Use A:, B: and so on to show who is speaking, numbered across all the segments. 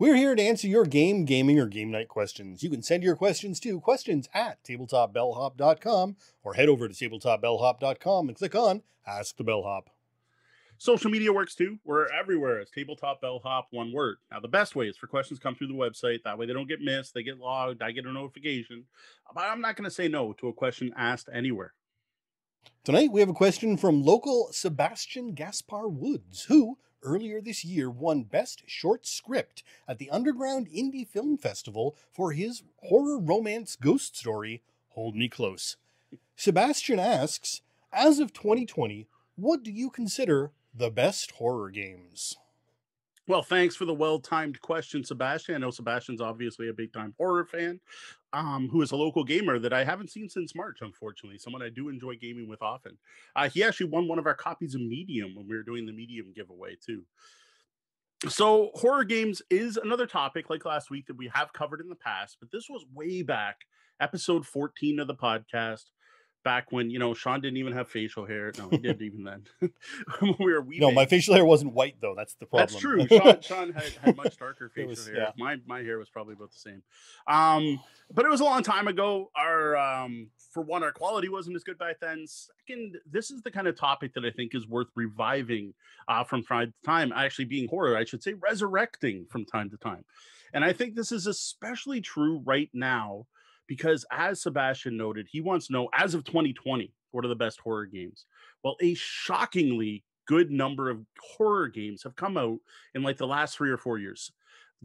A: We're here to answer your game, gaming, or game night questions. You can send your questions to questions at tabletopbellhop.com or head over to tabletopbellhop.com and click on Ask the Bellhop.
B: Social media works too. We're everywhere as Tabletop Bellhop, one word. Now, the best way is for questions come through the website. That way they don't get missed. They get logged. I get a notification. But I'm not going to say no to a question asked anywhere.
A: Tonight, we have a question from local Sebastian Gaspar Woods, who earlier this year won Best Short Script at the Underground Indie Film Festival for his horror romance ghost story, Hold Me Close. Sebastian asks, as of 2020, what do you consider the best horror games?
B: Well, thanks for the well timed question, Sebastian. I know Sebastian's obviously a big time horror fan, um, who is a local gamer that I haven't seen since March, unfortunately. Someone I do enjoy gaming with often. Uh, he actually won one of our copies of Medium when we were doing the Medium giveaway, too. So, horror games is another topic like last week that we have covered in the past, but this was way back, episode 14 of the podcast back when you know Sean didn't even have facial hair. No, he didn't even then.
A: we were no, my facial hair wasn't white though. That's the problem.
B: That's true. Sean, Sean had, had, much darker facial was, hair. Yeah. My my hair was probably about the same. Um, but it was a long time ago. Our um, for one, our quality wasn't as good back then. Second, this is the kind of topic that I think is worth reviving uh, from time to time. Actually, being horror, I should say, resurrecting from time to time. And I think this is especially true right now because as Sebastian noted, he wants to know as of 2020, what are the best horror games? Well, a shockingly good number of horror games have come out in like the last three or four years.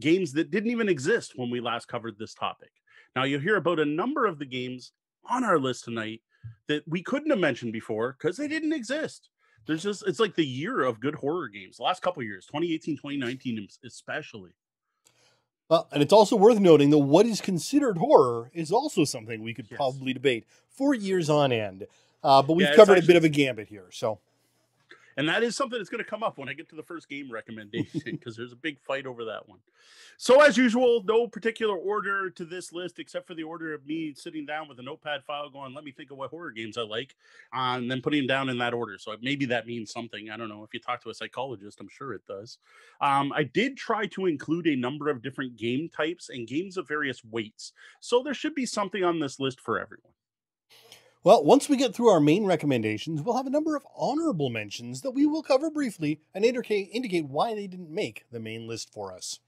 B: Games that didn't even exist when we last covered this topic. Now, you'll hear about a number of the games on our list tonight that we couldn't have mentioned before because they didn't exist. There's just, it's like the year of good horror games, the last couple years, 2018, 2019, especially.
A: Well, and it's also worth noting that what is considered horror is also something we could yes. probably debate for years on end. Uh, but we've yeah, covered actually, a bit of a gambit here. So
B: and that is something that's going to come up when I get to the first game recommendation because there's a big fight over that one. So, as usual, no particular order to this list except for the order of me sitting down with a notepad file going, let me think of what horror games I like, uh, and then putting them down in that order. So, maybe that means something. I don't know. If you talk to a psychologist, I'm sure it does. Um, I did try to include a number of different game types and games of various weights. So, there should be something on this list for everyone.
A: Well, once we get through our main recommendations, we'll have a number of honorable mentions that we will cover briefly and indicate, indicate why they didn't make the main list for us.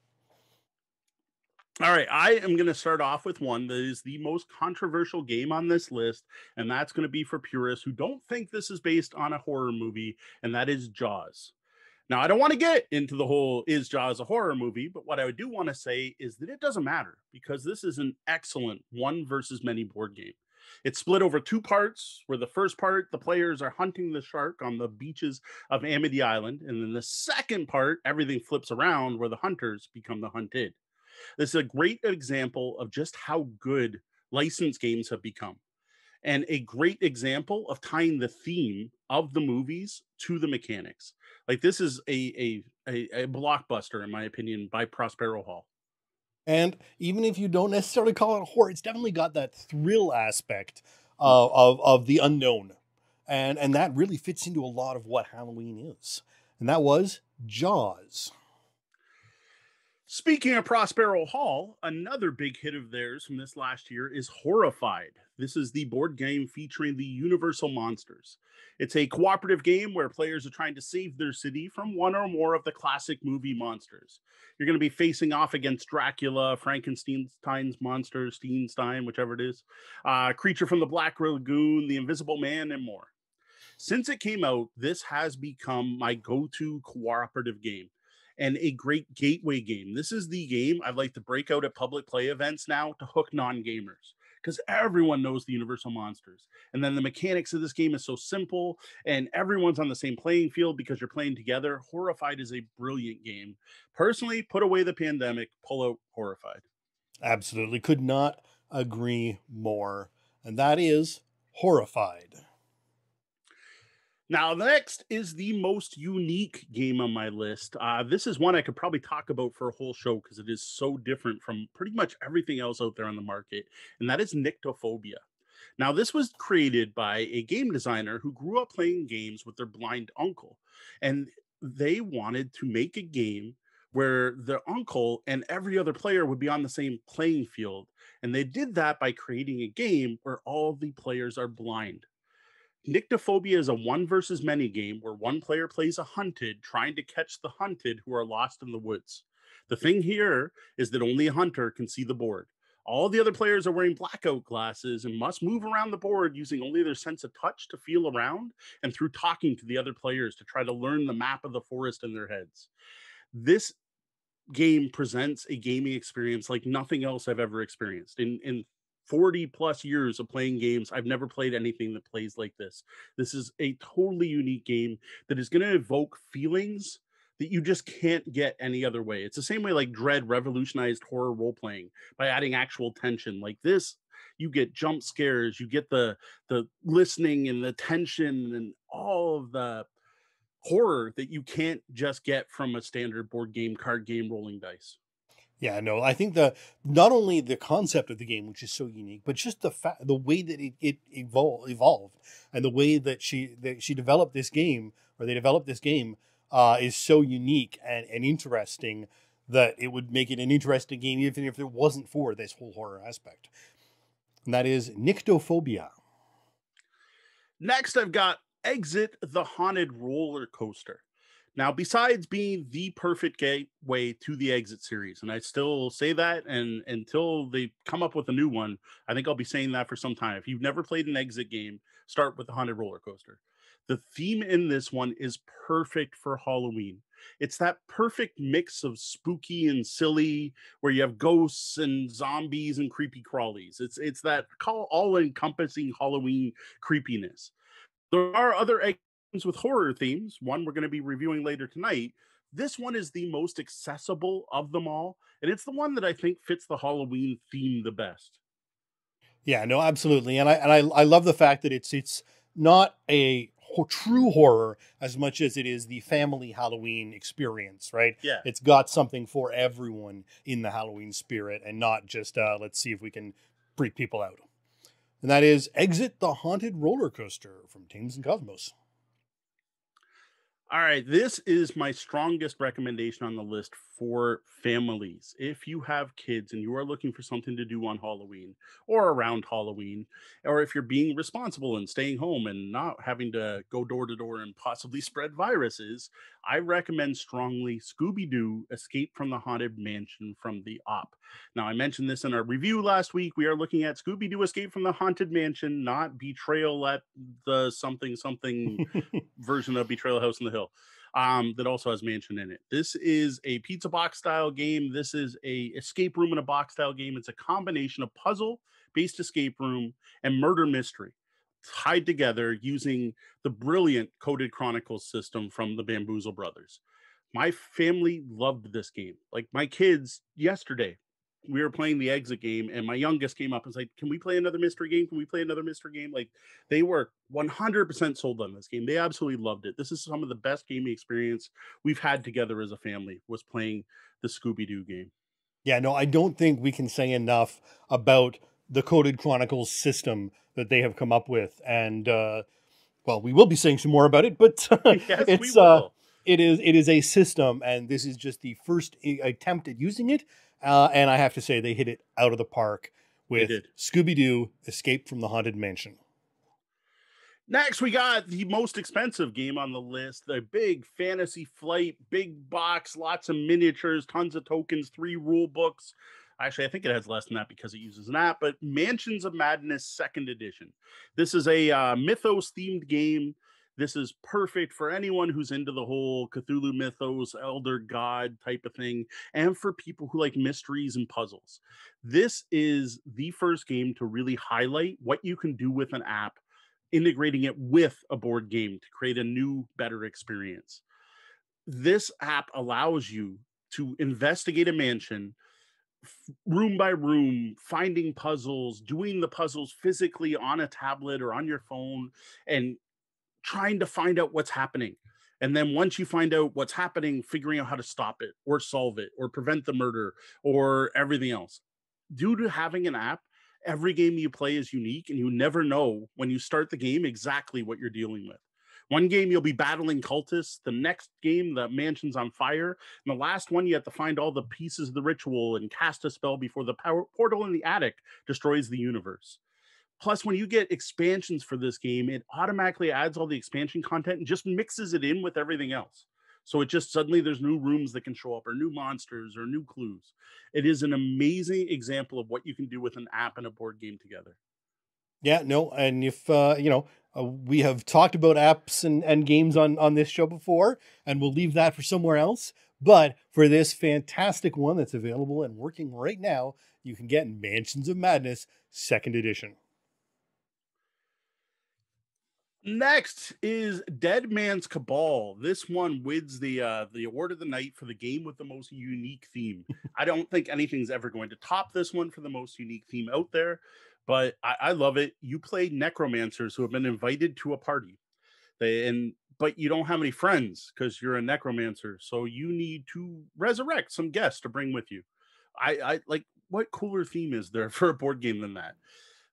B: All right, I am going to start off with one that is the most controversial game on this list, and that's going to be for purists who don't think this is based on a horror movie, and that is Jaws. Now, I don't want to get into the whole is Jaws a horror movie, but what I do want to say is that it doesn't matter because this is an excellent one versus many board game. It's split over two parts, where the first part, the players are hunting the shark on the beaches of Amity Island. And then the second part, everything flips around where the hunters become the hunted. This is a great example of just how good licensed games have become. And a great example of tying the theme of the movies to the mechanics. Like this is a a, a, a blockbuster, in my opinion, by Prospero Hall.
A: And even if you don't necessarily call it a horror, it's definitely got that thrill aspect uh, of of the unknown, and and that really fits into a lot of what Halloween is. And that was Jaws.
B: Speaking of Prospero Hall, another big hit of theirs from this last year is Horrified. This is the board game featuring the Universal Monsters. It's a cooperative game where players are trying to save their city from one or more of the classic movie monsters. You're going to be facing off against Dracula, Frankenstein's monster, Steenstein, whichever it is, uh, Creature from the Black Lagoon, The Invisible Man, and more. Since it came out, this has become my go to cooperative game and a great gateway game. This is the game I'd like to break out at public play events now to hook non gamers because everyone knows the Universal Monsters. And then the mechanics of this game is so simple and everyone's on the same playing field because you're playing together. Horrified is a brilliant game. Personally, put away the pandemic, pull out Horrified.
A: Absolutely. Could not agree more. And that is Horrified.
B: Now, next is the most unique game on my list. Uh, this is one I could probably talk about for a whole show because it is so different from pretty much everything else out there on the market, and that is Nyctophobia. Now, this was created by a game designer who grew up playing games with their blind uncle, and they wanted to make a game where the uncle and every other player would be on the same playing field. And they did that by creating a game where all the players are blind. Nyctophobia is a one versus many game where one player plays a hunted trying to catch the hunted who are lost in the woods. The thing here is that only a hunter can see the board. All the other players are wearing blackout glasses and must move around the board using only their sense of touch to feel around and through talking to the other players to try to learn the map of the forest in their heads. This game presents a gaming experience like nothing else I've ever experienced. In in 40 plus years of playing games, I've never played anything that plays like this. This is a totally unique game that is going to evoke feelings that you just can't get any other way. It's the same way like Dread revolutionized horror role playing by adding actual tension. Like this, you get jump scares, you get the the listening and the tension and all of the horror that you can't just get from a standard board game card game rolling dice.
A: Yeah, no, I think the not only the concept of the game, which is so unique, but just the fact, the way that it, it evolved, and the way that she that she developed this game, or they developed this game, uh, is so unique and, and interesting that it would make it an interesting game even if it wasn't for this whole horror aspect. And that is Nyctophobia.
B: Next, I've got Exit the Haunted Roller Coaster. Now, besides being the perfect gateway to the Exit series, and I still say that, and until they come up with a new one, I think I'll be saying that for some time. If you've never played an Exit game, start with the Haunted Roller Coaster. The theme in this one is perfect for Halloween. It's that perfect mix of spooky and silly, where you have ghosts and zombies and creepy crawlies. It's it's that all-encompassing Halloween creepiness. There are other with horror themes. One we're going to be reviewing later tonight. This one is the most accessible of them all, and it's the one that I think fits the Halloween theme the best.
A: Yeah, no, absolutely, and I and I, I love the fact that it's it's not a true horror as much as it is the family Halloween experience, right?
B: Yeah.
A: It's got something for everyone in the Halloween spirit and not just uh, let's see if we can freak people out. And that is Exit the Haunted Roller Coaster from Thames and Kosmos.
B: All right, this is my strongest recommendation on the list for families. If you have kids and you are looking for something to do on Halloween or around Halloween, or if you're being responsible and staying home and not having to go door to door and possibly spread viruses, I recommend strongly Scooby Doo Escape from the Haunted Mansion from the Op. Now, I mentioned this in our review last week. We are looking at Scooby Doo Escape from the Haunted Mansion, not Betrayal at the something something version of Betrayal House in the Hill. Um, that also has mansion in it. This is a pizza box style game. This is a escape room in a box style game. It's a combination of puzzle based escape room and murder mystery tied together using the brilliant coded chronicles system from the bamboozle brothers. My family loved this game. Like my kids yesterday we were playing the exit game and my youngest came up and was like can we play another mystery game? Can we play another mystery game? Like they were 100% sold on this game. They absolutely loved it. This is some of the best gaming experience we've had together as a family was playing the scooby-doo game.
A: Yeah no i don't think we can say enough about the coded chronicles system that they have come up with and uh well we will be saying some more about it but yes, it's uh it is it is a system and this is just the first attempt at using it uh, and I have to say, they hit it out of the park with Scooby Doo Escape from the Haunted Mansion.
B: Next, we got the most expensive game on the list the big fantasy flight, big box, lots of miniatures, tons of tokens, three rule books. Actually, I think it has less than that because it uses an app, but Mansions of Madness Second Edition. This is a uh, mythos themed game this is perfect for anyone who's into the whole Cthulhu mythos, elder god type of thing, and for people who like mysteries and puzzles. This is the first game to really highlight what you can do with an app, integrating it with a board game to create a new, better experience. This app allows you to investigate a mansion room by room, finding puzzles, doing the puzzles physically on a tablet or on your phone, and trying to find out what's happening. And then once you find out what's happening, figuring out how to stop it or solve it or prevent the murder or everything else. Due to having an app, every game you play is unique and you never know when you start the game exactly what you're dealing with. One game you'll be battling cultists. The next game, the mansion's on fire. And the last one, you have to find all the pieces of the ritual and cast a spell before the power portal in the attic destroys the universe. Plus, when you get expansions for this game, it automatically adds all the expansion content and just mixes it in with everything else. So it just suddenly there's new rooms that can show up, or new monsters, or new clues. It is an amazing example of what you can do with an app and a board game together.
A: Yeah, no, and if uh, you know, uh, we have talked about apps and, and games on on this show before, and we'll leave that for somewhere else. But for this fantastic one that's available and working right now, you can get Mansions of Madness Second Edition.
B: Next is Dead Man's Cabal. This one wins the uh, the award of the night for the game with the most unique theme. I don't think anything's ever going to top this one for the most unique theme out there, but I, I love it. You play necromancers who have been invited to a party, they, and but you don't have any friends because you're a necromancer, so you need to resurrect some guests to bring with you. I, I like what cooler theme is there for a board game than that?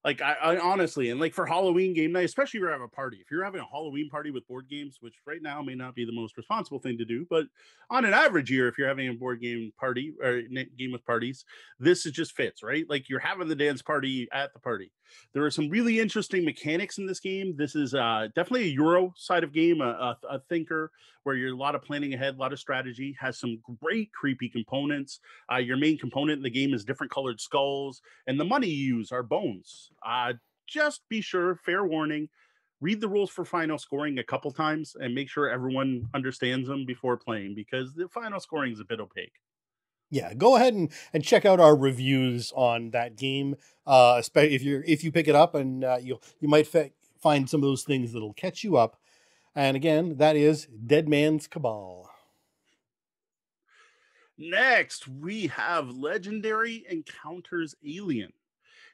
B: Like I, I, honestly, and like for Halloween game night, especially if you're having a party, if you're having a Halloween party with board games, which right now may not be the most responsible thing to do, but on an average year, if you're having a board game party or game with parties, this is just fits, right? Like you're having the dance party at the party. There are some really interesting mechanics in this game. This is uh, definitely a Euro side of game, a, a, a, thinker where you're a lot of planning ahead, a lot of strategy. Has some great creepy components. Uh, your main component in the game is different colored skulls, and the money you use are bones. Uh, just be sure, fair warning, read the rules for final scoring a couple times and make sure everyone understands them before playing because the final scoring is a bit opaque
A: yeah, go ahead and, and check out our reviews on that game. Uh, if you if you pick it up, and uh, you you might find some of those things that'll catch you up. And again, that is Dead Man's Cabal.
B: Next, we have Legendary Encounters Alien.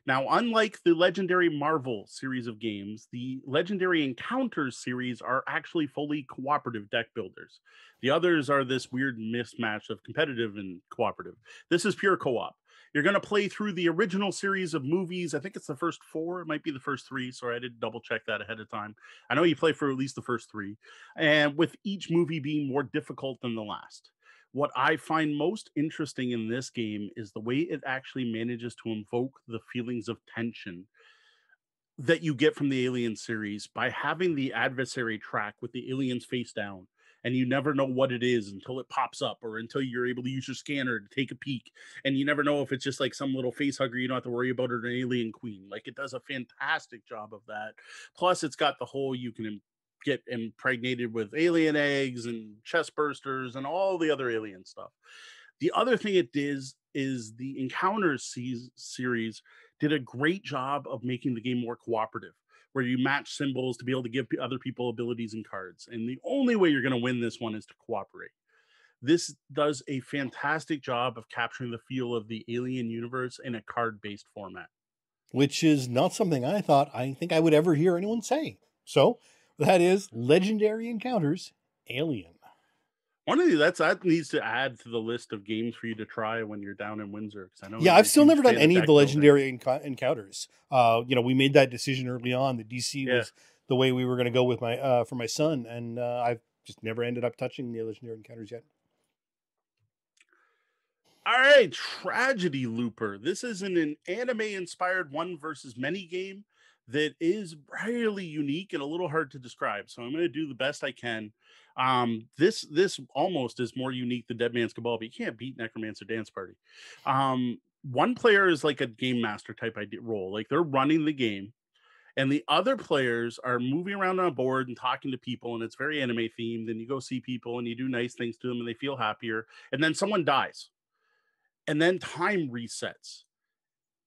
B: Now, unlike the legendary Marvel series of games, the legendary Encounters series are actually fully cooperative deck builders. The others are this weird mismatch of competitive and cooperative. This is pure co op. You're going to play through the original series of movies. I think it's the first four. It might be the first three. Sorry, I didn't double check that ahead of time. I know you play for at least the first three, and with each movie being more difficult than the last. What I find most interesting in this game is the way it actually manages to invoke the feelings of tension that you get from the Alien series by having the adversary track with the aliens face down. And you never know what it is until it pops up or until you're able to use your scanner to take a peek. And you never know if it's just like some little face hugger you don't have to worry about or an alien queen. Like it does a fantastic job of that. Plus, it's got the whole you can get impregnated with alien eggs and chest bursters and all the other alien stuff. The other thing it does is the Encounters series did a great job of making the game more cooperative, where you match symbols to be able to give other people abilities and cards. And the only way you're going to win this one is to cooperate. This does a fantastic job of capturing the feel of the alien universe in a card based format.
A: Which is not something I thought I think I would ever hear anyone say. So that is Legendary Encounters Alien.
B: One of the that's that needs to add to the list of games for you to try when you're down in Windsor.
A: Because I know. Yeah, I've still never done any of the legendary enc- encounters. Uh, you know, we made that decision early on. The DC yeah. was the way we were going to go with my uh, for my son, and uh, I've just never ended up touching the legendary encounters yet.
B: All right, Tragedy Looper. This is an, an anime inspired one versus many game that is really unique and a little hard to describe. So I'm going to do the best I can. Um, this this almost is more unique than Dead Man's Cabal, but you can't beat Necromancer Dance Party. Um, one player is like a game master type idea role, like they're running the game, and the other players are moving around on a board and talking to people, and it's very anime themed. And you go see people and you do nice things to them, and they feel happier. And then someone dies, and then time resets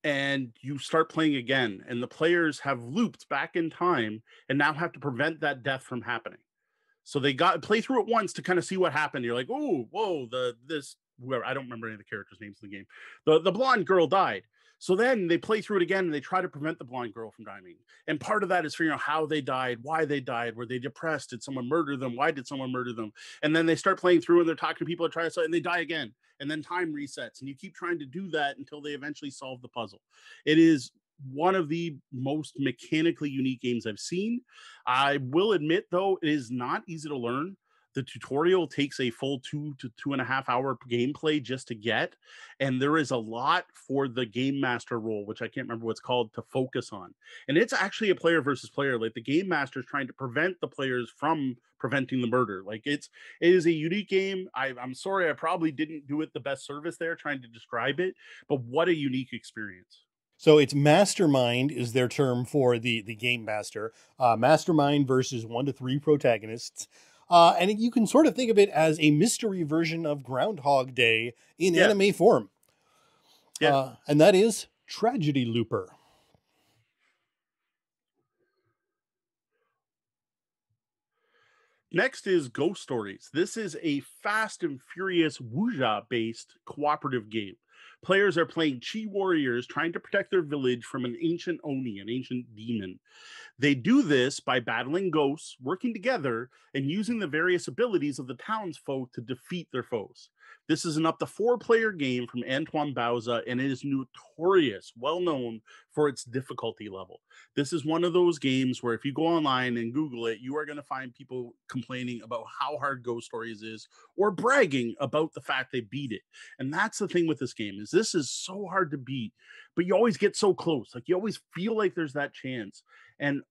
B: and you start playing again and the players have looped back in time and now have to prevent that death from happening. So they got play through it once to kind of see what happened. You're like oh whoa the this whoever i don't remember any of the characters names in the game. The the blonde girl died so then they play through it again and they try to prevent the blind girl from dying. And part of that is figuring out how they died, why they died, were they depressed? Did someone murder them? Why did someone murder them? And then they start playing through and they're talking to people and trying to and they die again. And then time resets. And you keep trying to do that until they eventually solve the puzzle. It is one of the most mechanically unique games I've seen. I will admit, though, it is not easy to learn the tutorial takes a full two to two and a half hour gameplay just to get and there is a lot for the game master role which i can't remember what's called to focus on and it's actually a player versus player like the game master is trying to prevent the players from preventing the murder like it's it is a unique game I, i'm sorry i probably didn't do it the best service there trying to describe it but what a unique experience
A: so it's mastermind is their term for the the game master. Uh, mastermind versus one to three protagonists. Uh, and you can sort of think of it as a mystery version of Groundhog Day in yeah. anime form. Yeah. Uh, and that is Tragedy Looper.
B: Next is Ghost Stories. This is a fast and furious Wuxia based cooperative game. Players are playing Chi warriors trying to protect their village from an ancient Oni, an ancient demon. They do this by battling ghosts, working together, and using the various abilities of the townsfolk to defeat their foes. This is an up to four player game from Antoine Bauza, and it is notorious, well known for its difficulty level. This is one of those games where if you go online and Google it, you are going to find people complaining about how hard Ghost Stories is or bragging about the fact they beat it. And that's the thing with this game is this is so hard to beat, but you always get so close. Like you always feel like there's that chance. And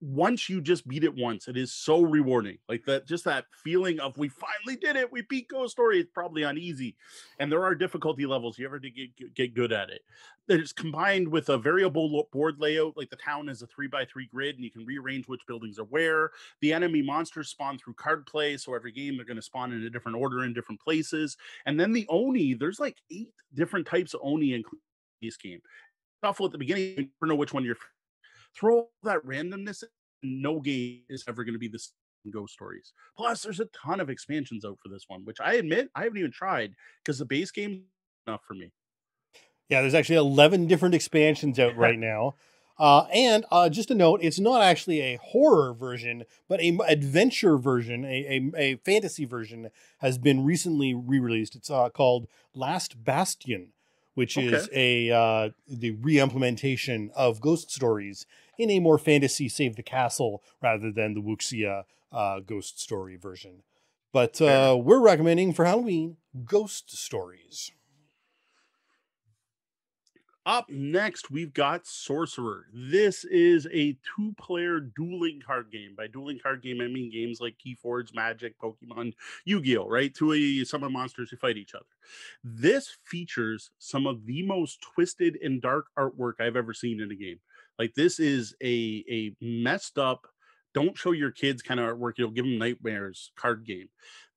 B: once you just beat it once, it is so rewarding. Like that, just that feeling of we finally did it. We beat Ghost Story. It's probably uneasy, and there are difficulty levels. You ever to get get good at it. It's combined with a variable board layout. Like the town is a three by three grid, and you can rearrange which buildings are where. The enemy monsters spawn through card play, so every game they're going to spawn in a different order in different places. And then the Oni, there's like eight different types of Oni in this game. Awful at the beginning, you never know which one you're throw that randomness no game is ever going to be the same ghost stories plus there's a ton of expansions out for this one which i admit i haven't even tried because the base game enough for me
A: yeah there's actually 11 different expansions out right now uh, and uh, just a note, it's not actually a horror version, but a adventure version, a, a, a fantasy version has been recently re-released. It's uh, called Last Bastion, which okay. is a uh, the re-implementation of ghost stories in a more fantasy save the castle rather than the wuxia uh, ghost story version. But uh, we're recommending for halloween ghost stories
B: up next, we've got Sorcerer. This is a two player dueling card game. By dueling card game, I mean games like Keyforge, Magic, Pokemon, Yu Gi Oh!, right? Two a summon monsters who fight each other. This features some of the most twisted and dark artwork I've ever seen in a game. Like, this is a, a messed up, don't show your kids kind of artwork, you'll give them nightmares card game.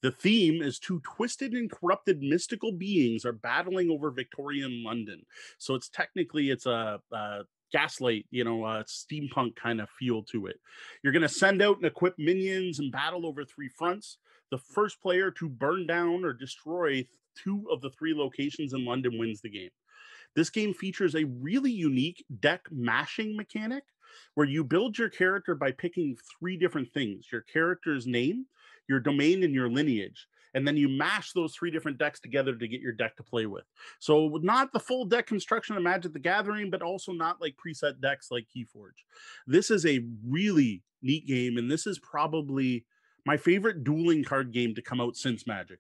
B: The theme is two twisted and corrupted mystical beings are battling over Victorian London. So it's technically it's a, a gaslight, you know, steampunk kind of feel to it. You're going to send out and equip minions and battle over three fronts. The first player to burn down or destroy two of the three locations in London wins the game. This game features a really unique deck mashing mechanic where you build your character by picking three different things your character's name, your domain and your lineage and then you mash those three different decks together to get your deck to play with. So not the full deck construction of Magic the Gathering, but also not like preset decks like Keyforge. This is a really neat game, and this is probably my favorite dueling card game to come out since Magic.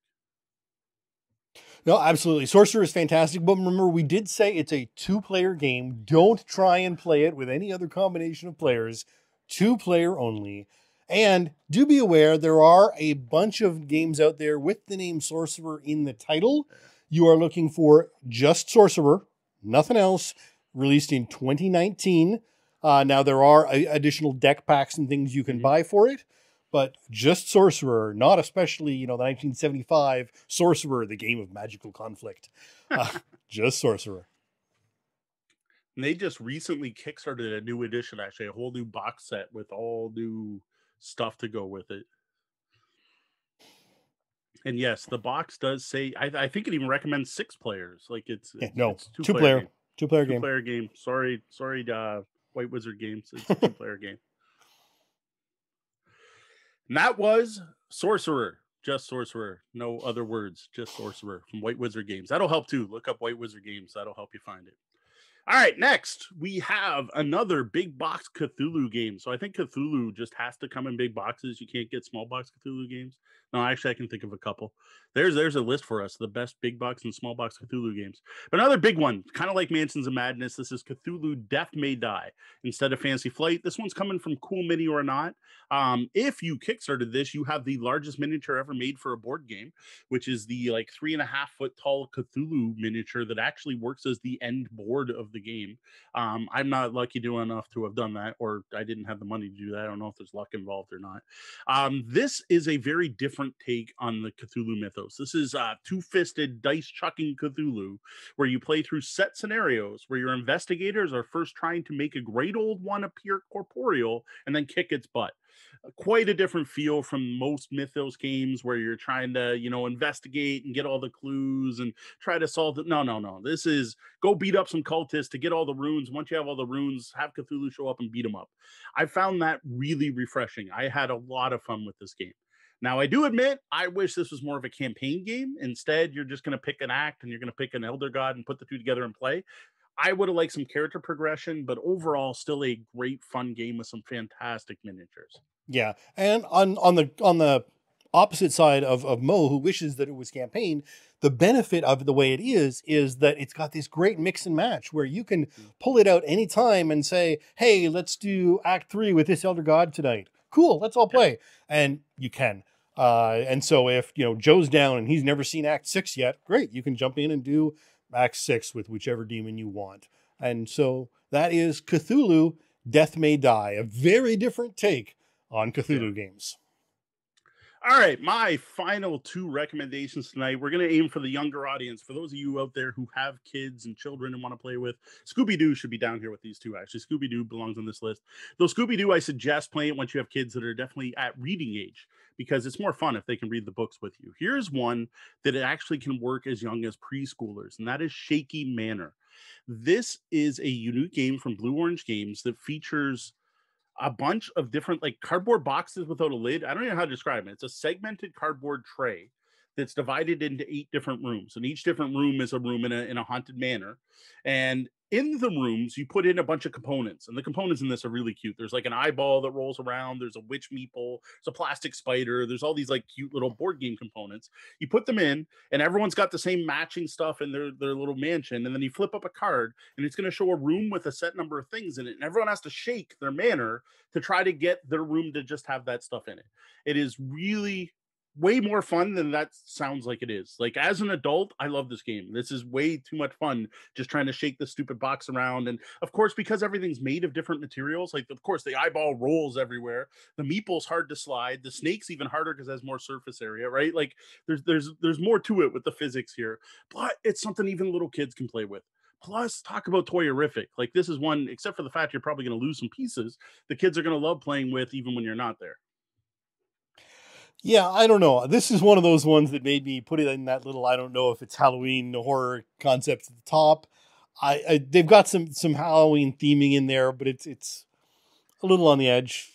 A: No, absolutely. Sorcerer is fantastic, but remember, we did say it's a two player game. Don't try and play it with any other combination of players, two player only. And do be aware there are a bunch of games out there with the name Sorcerer in the title. You are looking for just Sorcerer, nothing else, released in 2019. Uh, now, there are a, additional deck packs and things you can mm-hmm. buy for it, but just Sorcerer, not especially, you know, the 1975 Sorcerer, the game of magical conflict. Uh, just Sorcerer.
B: And they just recently kickstarted a new edition, actually, a whole new box set with all new stuff to go with it. And yes, the box does say I, I think it even recommends six players. Like it's,
A: yeah, no it's two, two player, player two player
B: two
A: game
B: player game. Sorry, sorry, uh, White Wizard Games. It's a two player game. And that was Sorcerer, just Sorcerer, no other words, just Sorcerer from White Wizard Games. That'll help too. Look up White Wizard Games. That'll help you find it. All right, next we have another big box Cthulhu game. So I think Cthulhu just has to come in big boxes. You can't get small box Cthulhu games. No, actually, I can think of a couple. There's there's a list for us the best big box and small box Cthulhu games. But another big one, kind of like Mansions of Madness. This is Cthulhu Death May Die instead of Fantasy Flight. This one's coming from Cool Mini or not. Um, if you kickstarted this, you have the largest miniature ever made for a board game, which is the like three and a half foot tall Cthulhu miniature that actually works as the end board of the game. Um, I'm not lucky enough to have done that, or I didn't have the money to do that. I don't know if there's luck involved or not. Um, this is a very different take on the Cthulhu mythos. This is uh, two fisted dice chucking Cthulhu, where you play through set scenarios where your investigators are first trying to make a great old one appear corporeal and then kick its butt. Quite a different feel from most mythos games where you're trying to you know investigate and get all the clues and try to solve it no no no. This is go beat up some cultists to get all the runes. Once you have all the runes have cthulhu show up and beat them up. I found that really refreshing. I had a lot of fun with this game now, I do admit, I wish this was more of a campaign game. Instead, you're just going to pick an act and you're going to pick an elder god and put the two together and play. I would have liked some character progression, but overall, still a great fun game with some fantastic miniatures.
A: Yeah, and on on the on the opposite side of of Mo, who wishes that it was campaign, the benefit of the way it is is that it's got this great mix and match where you can mm. pull it out anytime and say, "Hey, let's do Act Three with this Elder God tonight." Cool, let's all play, and you can. Uh, and so if you know Joe's down and he's never seen Act Six yet, great, you can jump in and do Act Six with whichever demon you want. And so that is Cthulhu: Death May Die, a very different take on Cthulhu yeah. games.
B: All right, my final two recommendations tonight. We're going to aim for the younger audience. For those of you out there who have kids and children and want to play with, Scooby Doo should be down here with these two. Actually, Scooby Doo belongs on this list. Though Scooby Doo, I suggest playing it once you have kids that are definitely at reading age because it's more fun if they can read the books with you. Here's one that actually can work as young as preschoolers, and that is Shaky Manor. This is a unique game from Blue Orange Games that features a bunch of different like cardboard boxes without a lid. I don't know how to describe it. It's a segmented cardboard tray that's divided into eight different rooms, and each different room is a room in a in a haunted manor. And in the rooms, you put in a bunch of components, and the components in this are really cute. There's like an eyeball that rolls around. There's a witch meeple. There's a plastic spider. There's all these like cute little board game components. You put them in, and everyone's got the same matching stuff in their their little mansion. And then you flip up a card, and it's going to show a room with a set number of things in it, and everyone has to shake their manor to try to get their room to just have that stuff in it. It is really way more fun than that sounds like it is. Like as an adult, I love this game. This is way too much fun just trying to shake the stupid box around. And of course, because everything's made of different materials, like of course the eyeball rolls everywhere. The meeple's hard to slide. The snake's even harder because it has more surface area, right? Like there's there's there's more to it with the physics here. But it's something even little kids can play with. Plus, talk about toyerific. Like this is one, except for the fact you're probably going to lose some pieces, the kids are going to love playing with even when you're not there.
A: Yeah, I don't know. This is one of those ones that made me put it in that little. I don't know if it's Halloween horror concept at the top. I, I they've got some some Halloween theming in there, but it's it's a little on the edge.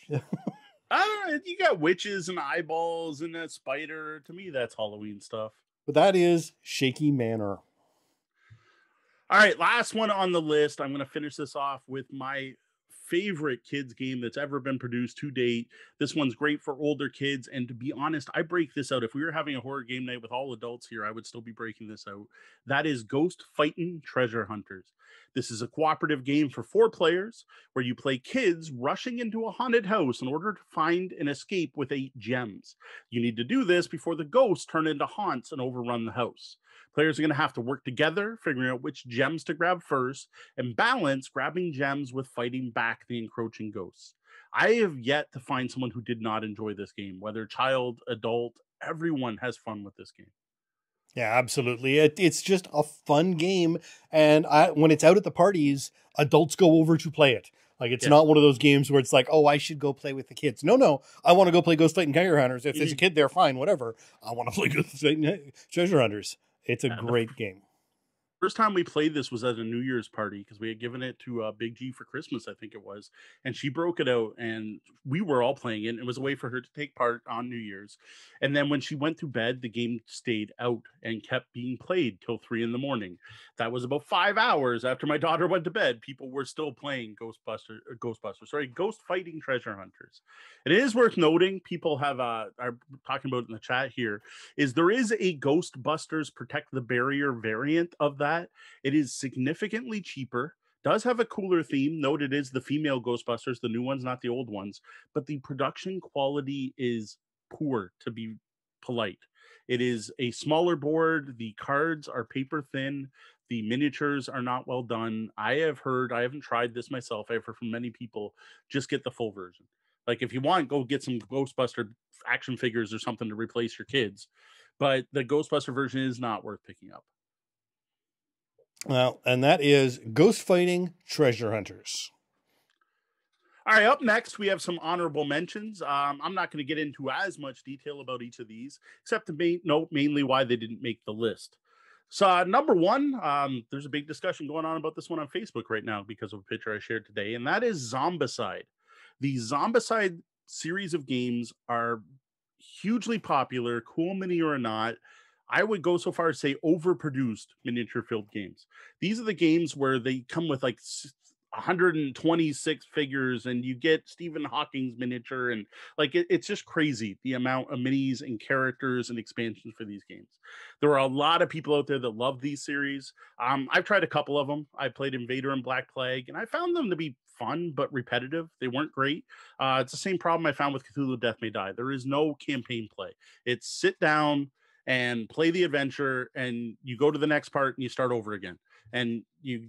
B: I don't know. You got witches and eyeballs and a spider. To me, that's Halloween stuff.
A: But that is Shaky Manor.
B: All right, last one on the list. I'm going to finish this off with my favorite kids game that's ever been produced to date. This one's great for older kids. And to be honest, I break this out. If we were having a horror game night with all adults here, I would still be breaking this out. That is Ghost Fighting Treasure Hunters. This is a cooperative game for four players where you play kids rushing into a haunted house in order to find and escape with eight gems. You need to do this before the ghosts turn into haunts and overrun the house. Players are going to have to work together, figuring out which gems to grab first, and balance grabbing gems with fighting back the encroaching ghosts. I have yet to find someone who did not enjoy this game, whether child, adult, everyone has fun with this game.
A: Yeah, absolutely. It, it's just a fun game, and I, when it's out at the parties, adults go over to play it. Like it's yeah. not one of those games where it's like, oh, I should go play with the kids. No, no, I want to go play Ghost Fighting Treasure Hunters. If there's a mm-hmm. kid there, fine, whatever. I want to play Ghost Fighting Treasure Hunters. It's a um, great game.
B: First time we played this was at a New Year's party because we had given it to uh, Big G for Christmas, I think it was, and she broke it out, and we were all playing it. it was a way for her to take part on New Year's, and then when she went to bed, the game stayed out and kept being played till three in the morning. That was about five hours after my daughter went to bed. People were still playing Ghostbusters, uh, Ghostbusters, sorry, Ghost Fighting Treasure Hunters. It is worth noting. People have uh, are talking about in the chat here is there is a Ghostbusters Protect the Barrier variant of that that. It is significantly cheaper. Does have a cooler theme. Note it is the female Ghostbusters, the new ones, not the old ones. But the production quality is poor, to be polite. It is a smaller board. The cards are paper thin. The miniatures are not well done. I have heard, I haven't tried this myself. I've heard from many people just get the full version. Like if you want, go get some Ghostbuster action figures or something to replace your kids. But the Ghostbuster version is not worth picking up.
A: Well, and that is Ghost Fighting Treasure Hunters.
B: All right, up next, we have some honorable mentions. Um, I'm not going to get into as much detail about each of these, except to ma- note mainly why they didn't make the list. So, uh, number one, um, there's a big discussion going on about this one on Facebook right now because of a picture I shared today, and that is Zombicide. The Zombicide series of games are hugely popular, cool mini or not. I would go so far as say overproduced miniature filled games. These are the games where they come with like 126 figures and you get Stephen Hawking's miniature and like it, it's just crazy the amount of minis and characters and expansions for these games. There are a lot of people out there that love these series. Um, I've tried a couple of them. I played Invader and Black Plague and I found them to be fun but repetitive. They weren't great. Uh, it's the same problem I found with Cthulhu Death May Die. There is no campaign play. It's sit down and play the adventure and you go to the next part and you start over again. And you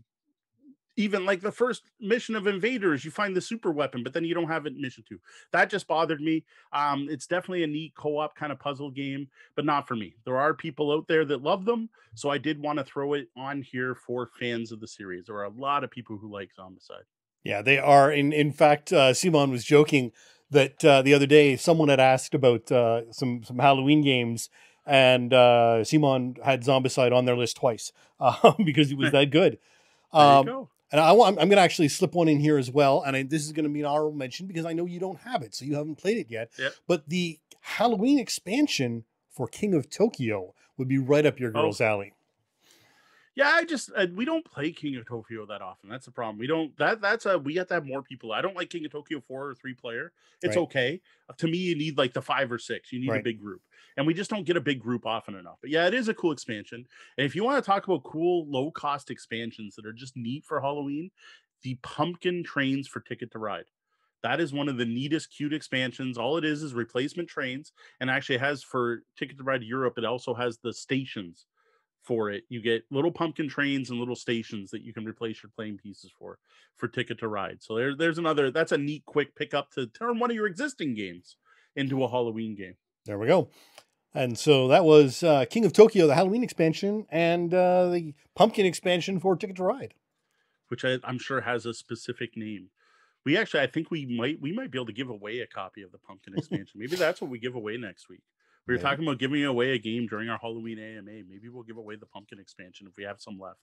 B: even like the first mission of invaders you find the super weapon but then you don't have it mission two. That just bothered me. Um it's definitely a neat co-op kind of puzzle game but not for me. There are people out there that love them so i did want to throw it on here for fans of the series. There are a lot of people who like zombicide.
A: Yeah they are. In in fact uh simon was joking that uh, the other day someone had asked about uh, some some halloween games and uh, Simon had Zombicide on their list twice uh, because it was that good. Um, go. And I, am going to actually slip one in here as well. And I, this is going to be an honorable mention because I know you don't have it, so you haven't played it yet.
B: Yep.
A: But the Halloween expansion for King of Tokyo would be right up your oh. girl's oh. alley.
B: Yeah, I just uh, we don't play King of Tokyo that often. That's the problem. We don't that that's a we have to have more people. I don't like King of Tokyo four or three player. It's right. okay. Uh, to me, you need like the five or six. You need right. a big group, and we just don't get a big group often enough. But yeah, it is a cool expansion. And if you want to talk about cool low cost expansions that are just neat for Halloween, the pumpkin trains for Ticket to Ride. That is one of the neatest, cute expansions. All it is is replacement trains, and actually has for Ticket to Ride Europe. It also has the stations for it. You get little pumpkin trains and little stations that you can replace your playing pieces for for Ticket to Ride. So there's there's another that's a neat quick pickup to turn one of your existing games into a Halloween game.
A: There we go. And so that was uh, King of Tokyo, the Halloween expansion, and uh, the pumpkin expansion for Ticket to Ride,
B: which I, I'm sure has a specific name. We actually, I think we might we might be able to give away a copy of the pumpkin expansion. Maybe that's what we give away next week. We were Maybe. talking about giving away a game during our Halloween AMA. Maybe we'll give away the pumpkin expansion if we have some left.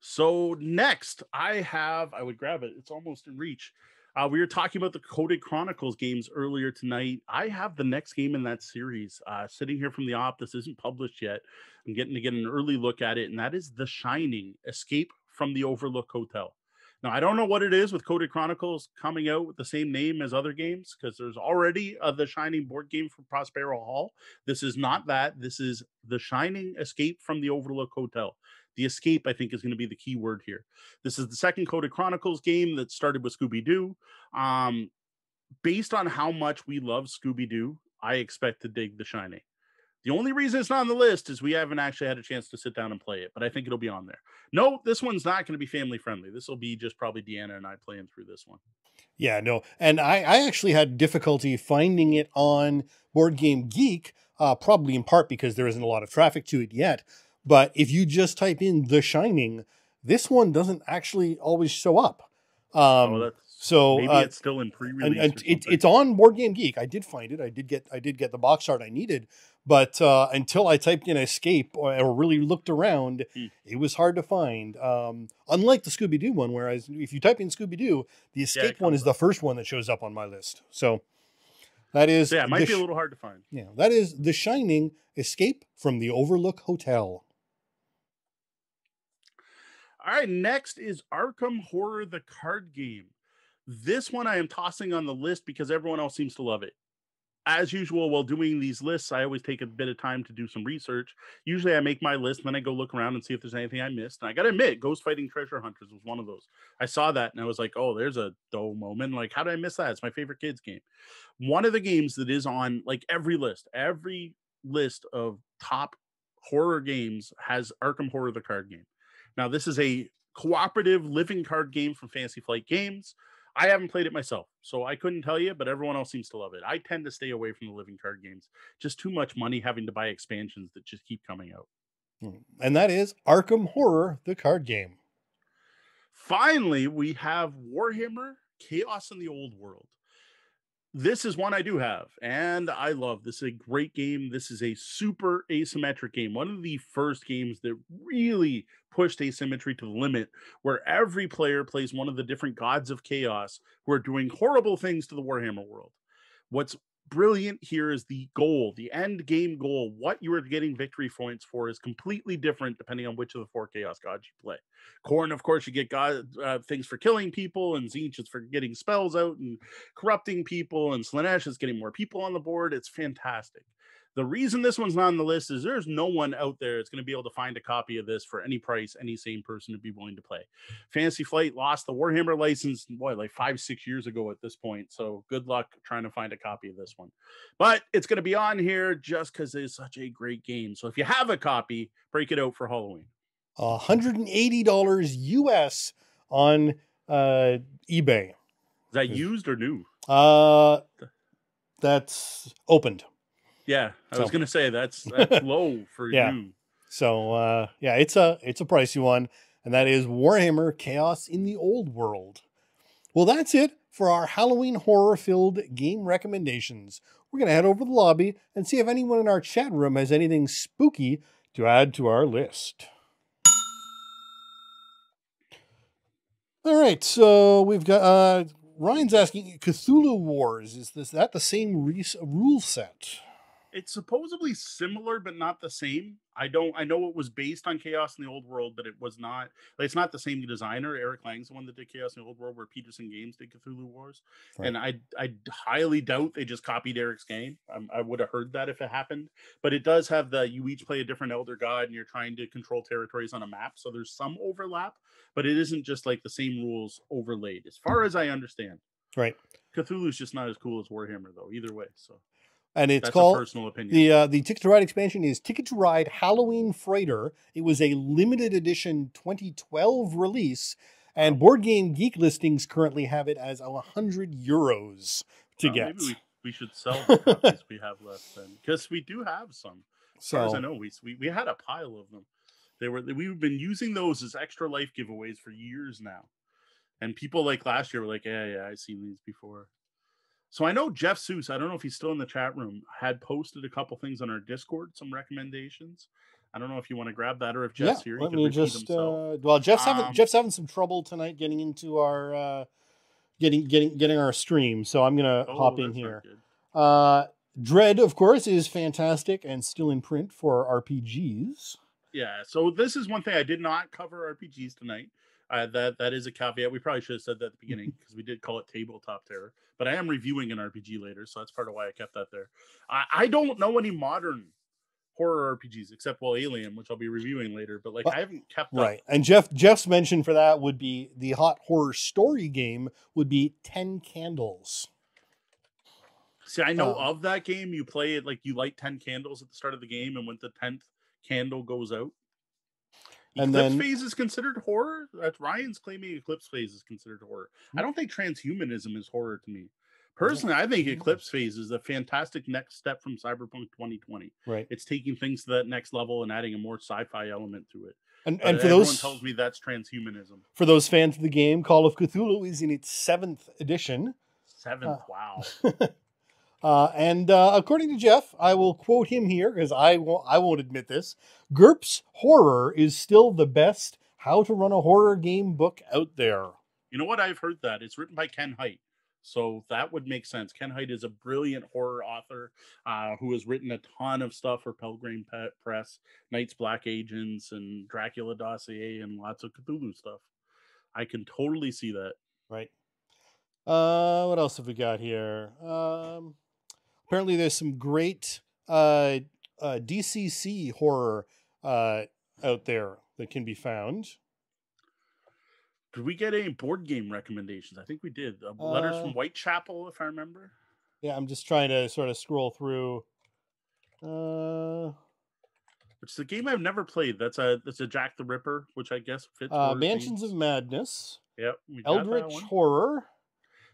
B: So next, I have I would grab it. It's almost in reach. Uh, we were talking about the Coded Chronicles games earlier tonight. I have the next game in that series uh, sitting here from the op. This isn't published yet. I'm getting to get an early look at it, and that is The Shining: Escape from the Overlook Hotel. Now, I don't know what it is with Coded Chronicles coming out with the same name as other games because there's already a The Shining board game for Prospero Hall. This is not that. This is The Shining Escape from the Overlook Hotel. The escape, I think, is going to be the key word here. This is the second Coded Chronicles game that started with Scooby Doo. Um, based on how much we love Scooby Doo, I expect to dig The Shining. The only reason it's not on the list is we haven't actually had a chance to sit down and play it, but I think it'll be on there. No, this one's not going to be family friendly. This will be just probably Deanna and I playing through this one.
A: Yeah, no. And I, I actually had difficulty finding it on Board Game Geek, uh, probably in part because there isn't a lot of traffic to it yet. But if you just type in The Shining, this one doesn't actually always show up. Um, oh, so
B: maybe uh, it's still in pre-release.
A: And, and it, it's on Board Game Geek. I did find it. I did get I did get the box art I needed, But uh, until I typed in escape or, or really looked around,
B: Hmm.
A: it was hard to find. Um, unlike the Scooby Doo one, whereas if you type in Scooby Doo, the escape one
B: comes
A: is the first one that shows up on my list. So that is
B: So yeah, it might be a little hard to find.
A: yeah, that is The Shining Escape from the Overlook Hotel.
B: All right, next is Arkham Horror the card game. This one I am tossing on the list because everyone else seems to love it. As usual, while doing these lists, I always take a bit of time to do some research. Usually, I make my list, then I go look around and see if there's anything I missed. And I got to admit, Ghost Fighting Treasure Hunters was one of those. I saw that and I was like, oh, there's a dull moment. Like, how did I miss that? It's my favorite kids game. One of the games that is on like every list, every list of top horror games has Arkham Horror the card game. Now, this is a cooperative living card game from Fantasy Flight Games. I haven't played it myself, so I couldn't tell you, but everyone else seems to love it. I tend to stay away from the living card games. Just too much money having to buy expansions that just keep coming out. Mm.
A: And that is Arkham Horror, the card game.
B: Finally, we have Warhammer Chaos in the Old World. This is one I do have, and I love. This is a great game. This is a super asymmetric game. One of the first games that really pushed asymmetry to the limit, where every player plays one of the different gods of chaos who are doing horrible things to the Warhammer world. What's brilliant here is the goal, the end game goal. What you are getting victory points for is completely different depending on which of the four chaos gods you play. Khorne, of course, you get god uh, things for killing people, and Tzeentch is for getting spells out and corrupting people, and Slaanesh is getting more people on the board. It's fantastic. The reason this one's not on the list is there's no one out there that's going to be able to find a copy of this for any price, any sane person to be willing to play. Fantasy Flight lost the Warhammer license, boy, like five, six years ago at this point. So good luck trying to find a copy of this one. But it's going to be on here just because it's such a great game. So if you have a copy, break it out for Halloween.
A: $180 US on uh, eBay.
B: Is that used or new?
A: Uh, that's opened.
B: Yeah, I was gonna say that's that's low for
A: Yeah.
B: new.
A: So uh, yeah, it's a it's a pricey one, and that is Warhammer Chaos in the Old World. Well, that's it for our Halloween horror-filled game recommendations. We're gonna head over to the lobby and see if anyone in our chat room has anything spooky to add to our list. All right, so we've got uh, Ryan's asking Cthulhu Wars. Is this that the same re- rule set?
B: It's supposedly similar, but not the same. I don't. I know it was based on Chaos in the Old World, but it was not. Like, it's not the same designer. Eric Lang's the one that did Chaos in the Old World, where Petersen Games did Cthulhu Wars.
A: Right.
B: And I, I highly doubt they just copied Eric's game. Um, I would have heard that if it happened. But it does have the you each play a different Elder God, and you're trying to control territories on a map. So there's some overlap, but it isn't just like the same rules overlaid, as far as I understand.
A: Right,
B: Cthulhu's just not as cool as Warhammer, though. Either way, so
A: and it's
B: that's
A: called
B: a personal opinion.
A: The uh, the Ticket to Ride expansion is Ticket to Ride Halloween Freighter. It was a limited edition 2012 release, and Board Game Geek listings currently have it as 100 euros to
B: Well,
A: get.
B: Maybe we, we should sell the copies we have left then, because we do have some. As far as I know, we, we we had a pile of them. They were we've been using those as extra life giveaways for years now, and people like last year were like, "Yeah, yeah, I've seen these before." So I know Jeff Seuss. I don't know if he's still in the chat room. Had posted a couple things on our Discord, some recommendations. I don't know if you want to grab that or if
A: yeah,
B: Jeff's here. He
A: let me just. Uh, well, Jeff's having
B: Um,
A: Jeff's having some trouble tonight getting into our uh, getting getting getting our stream, so I'm gonna
B: Oh,
A: hop in here. Uh, Dread, of course, is fantastic and still in print for RPGs.
B: Yeah, so this is one thing I did not cover RPGs tonight. Uh, that that is a caveat. We probably should have said that at the beginning because we did call it tabletop terror. But I am reviewing an RPG later, so that's part of why I kept that there. I, I don't know any modern horror RPGs except well Alien, which I'll be reviewing later. But like I haven't kept up.
A: Right. And Jeff Jeff's mention for that would be the hot horror story game would be 10 candles.
B: See, I know
A: Uh,
B: of that game. You play it like you light ten candles at the start of the game, and when the tenth candle goes out,
A: And
B: Eclipse
A: then-
B: phase is considered horror. That's Ryan's claiming Eclipse phase is considered horror. I don't think transhumanism is horror to me. Personally, I think Eclipse phase is a fantastic next step from Cyberpunk 2020.
A: Right.
B: It's taking things to that next level and adding a more sci-fi element to it.
A: And and for
B: everyone
A: those
B: tells me that's transhumanism.
A: for those fans of the game, Call of Cthulhu is in its seventh edition.
B: Seventh,
A: Uh,
B: wow.
A: Uh, and uh, according to Jeff, I will quote him here because I won't, I won't admit this. GURPS Horror is still the best how to run a horror game book out there.
B: You know what? I've heard that. It's written by Ken Hite. So that would make sense. Ken Hite is a brilliant horror author uh, who has written a ton of stuff for Pelgrane Press, Night's Black Agents, and Dracula Dossier, and lots of Cthulhu stuff. I can totally see that.
A: Right. Uh, what else have we got here? Um, apparently, there's some great uh, uh, DCC horror uh, out there that can be found.
B: Did we get any board game recommendations? I think we did. Uh, letters from uh Whitechapel, if I remember.
A: Yeah, I'm just trying to sort of scroll through. Uh,
B: it's a game I've never played. That's a that's a Jack the Ripper, which I guess fits.
A: Uh, Mansions of Madness.
B: Yep.
A: Eldritch Horror.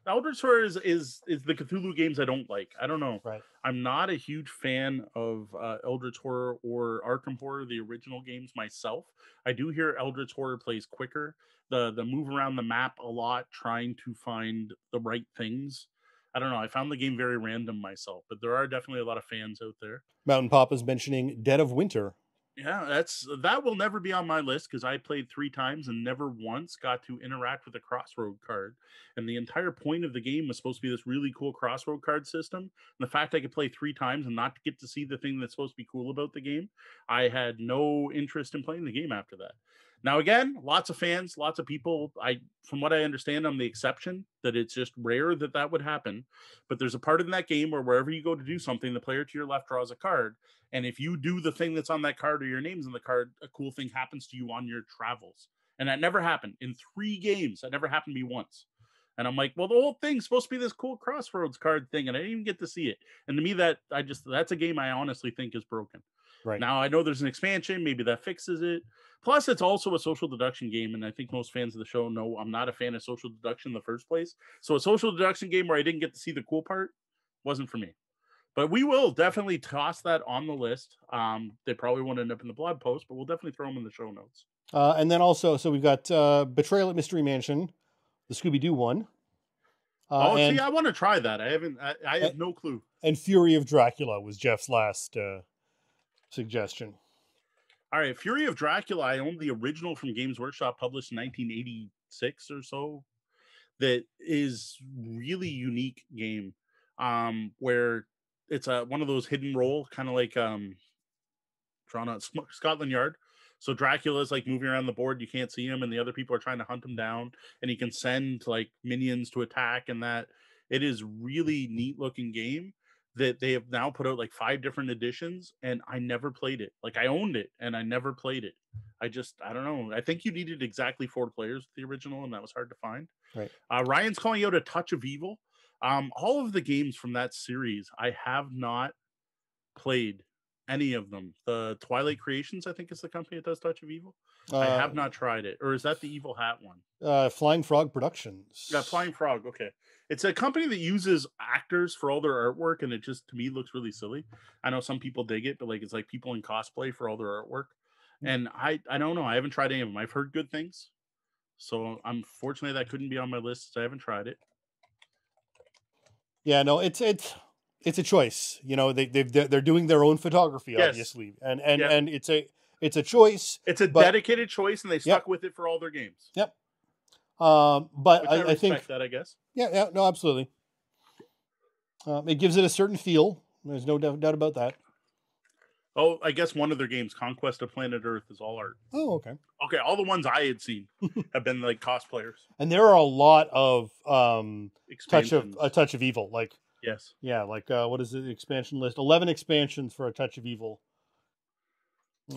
B: Eldritch Horror is, is is the Cthulhu games I don't like. I don't know.
A: Right.
B: I'm not a huge fan of uh, Eldritch Horror or Arkham Horror, the original games myself. I do hear Eldritch Horror plays quicker. The the move around the map a lot, trying to find the right things. I don't know. I found the game very random myself, but there are definitely a lot of fans out there.
A: Mountain Pop is mentioning Dead of Winter.
B: Yeah, that's that will never be on my list because I played three times and never once got to interact with a crossroad card. And the entire point of the game was supposed to be this really cool crossroad card system. And the fact I could play three times and not get to see the thing that's supposed to be cool about the game, I had no interest in playing the game after that. Now, again, lots of fans, lots of people. I, from what I understand, I'm the exception. That it's just rare that that would happen. But there's a part in that game where wherever you go to do something, the player to your left draws a card, and if you do the thing that's on that card or your name's on the card, a cool thing happens to you on your travels. And that never happened in three games. That never happened to me once. And I'm like, well, the whole thing's supposed to be this cool crossroads card thing, and I didn't even get to see it. And to me, that I just that's a game I honestly think is broken.
A: Right
B: now, I know there's an expansion, maybe that fixes it. Plus, it's also a social deduction game, and I think most fans of the show know I'm not a fan of social deduction in the first place. So, a social deduction game where I didn't get to see the cool part wasn't for me. But we will definitely toss that on the list. Um, they probably won't end up in the blog post, but we'll definitely throw them in the show notes.
A: Uh, and then also, so we've got uh, Betrayal at Mystery Mansion, the Scooby Doo one.
B: Uh, oh, and, see, I want to try that. I haven't. I, I have no clue.
A: And Fury of Dracula was Jeff's last uh, suggestion.
B: All right, Fury of Dracula. I own the original from Games Workshop, published in 1986 or so. That is really unique game, um, where it's a one of those hidden role, kind of like um, drawn on Scotland Yard. So Dracula is like moving around the board, you can't see him, and the other people are trying to hunt him down, and he can send like minions to attack, and that it is really neat looking game that they have now put out like five different editions and I never played it. Like I owned it and I never played it. I just I don't know. I think you needed exactly four players with the original and that was hard to find.
A: Right.
B: Uh, Ryan's calling out a touch of evil. Um, all of the games from that series I have not played any of them. The Twilight Creations, I think, is the company that does Touch of Evil. Uh, I have not tried it, or is that the Evil Hat one?
A: Uh, Flying Frog Productions.
B: Yeah, Flying Frog. Okay, it's a company that uses actors for all their artwork, and it just to me looks really silly. I know some people dig it, but like it's like people in cosplay for all their artwork, hmm. and I I don't know. I haven't tried any of them. I've heard good things, so unfortunately that couldn't be on my list. So I haven't tried it.
A: Yeah, no, it's it's it's a choice. You know, they they they're doing their own photography, yes. obviously, and and yep. and it's a it's a choice.
B: It's a but, dedicated choice, and they stuck yep. with it for all their games.
A: Yep. Um, but I, I, I, think
B: that I guess.
A: Yeah, yeah, no, absolutely. Um, it gives it a certain feel. There's no doubt, about that.
B: Oh, I guess one of their games, Conquest of Planet Earth, is all art.
A: Oh, okay.
B: Okay, all the ones I had seen have been like cosplayers.
A: And there are a lot of um touch of a touch of evil. Like
B: yes,
A: yeah, like uh, what is the expansion list? Eleven expansions for a touch of evil.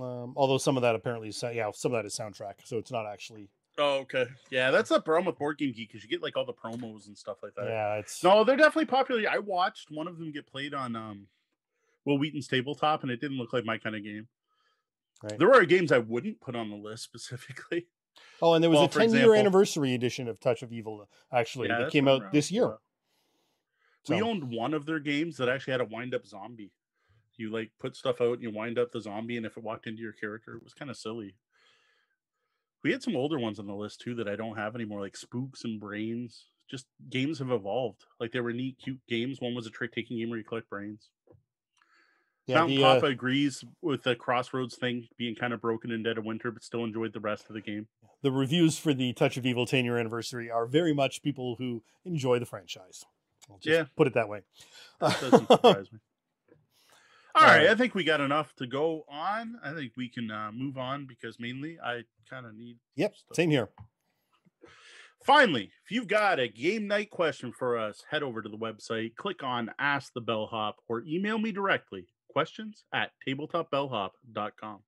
A: Um, although some of that apparently is yeah, some of that is soundtrack, so it's not actually
B: Oh, okay. Yeah, that's the problem with Board Game Geek because you get like all the promos and stuff like that.
A: Yeah, it's
B: no, they're definitely popular. I watched one of them get played on um Wil Wheaton's tabletop, and it didn't look like my kind of game. Right. There are games I wouldn't put on the list specifically.
A: Oh, and there was well, a 10 year anniversary edition of Touch of Evil, actually, yeah, that came out this year. Yeah.
B: So. We owned one of their games that actually had a wind up zombie. You like put stuff out and you wind up the zombie, and if it walked into your character, it was kind of silly. We had some older ones on the list too that I don't have anymore, like Spooks and Brains. just games have evolved. Like they were neat, cute games. One was a trick taking game where you collect brains. Yeah, Mountain the, Papa uh, agrees with the Crossroads thing being kind of broken in Dead of Winter, but still enjoyed the rest of the game.
A: The reviews for the Touch of Evil 10 year anniversary are very much people who enjoy the franchise. I'll just yeah. put it that way. That doesn't surprise
B: me. All uh, right, I think we got enough to go on. I think we can uh, move on because mainly I kind of need.
A: Yep, stuff. same here.
B: Finally, if you've got a game night question for us, head over to the website, click on Ask the Bellhop, or email me directly questions at tabletopbellhop.com.